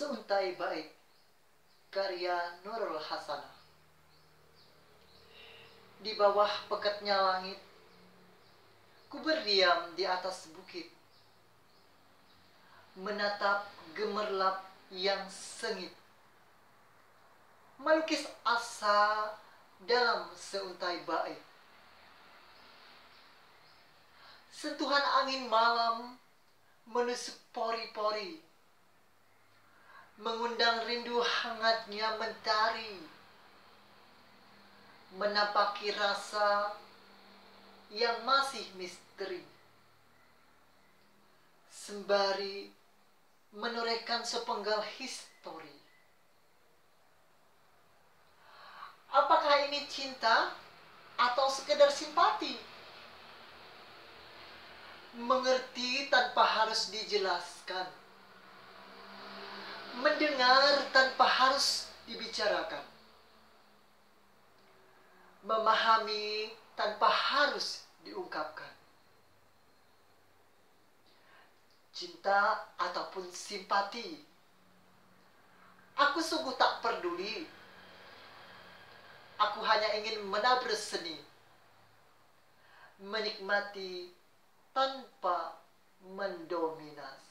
Seuntai Baik karya Nurul Hasanah. Di bawah pekatnya langit ku berdiam di atas bukit. Menatap gemerlap yang sengit. Melukis asa dalam seuntai baik. Sentuhan angin malam menusuk pori-pori mengundang rindu hangatnya mentari menapaki rasa yang masih misteri. Sembari menorehkan sepenggal histori. Apakah ini cinta atau sekedar simpati? Mengerti tanpa harus dijelaskan mendengar tanpa harus dibicarakan, memahami tanpa harus diungkapkan. Cinta ataupun simpati, aku sungguh tak peduli. Aku hanya ingin menabrak seni, menikmati tanpa mendominasi.